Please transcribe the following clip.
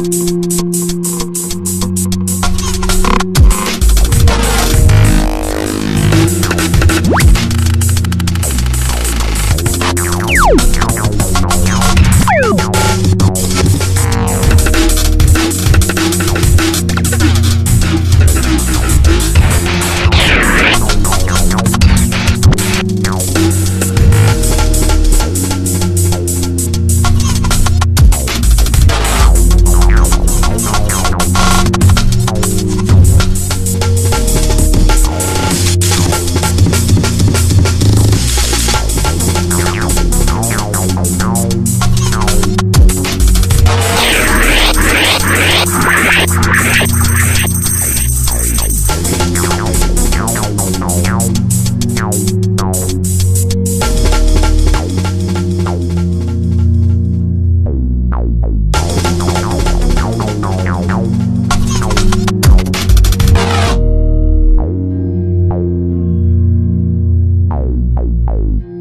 Música Bye.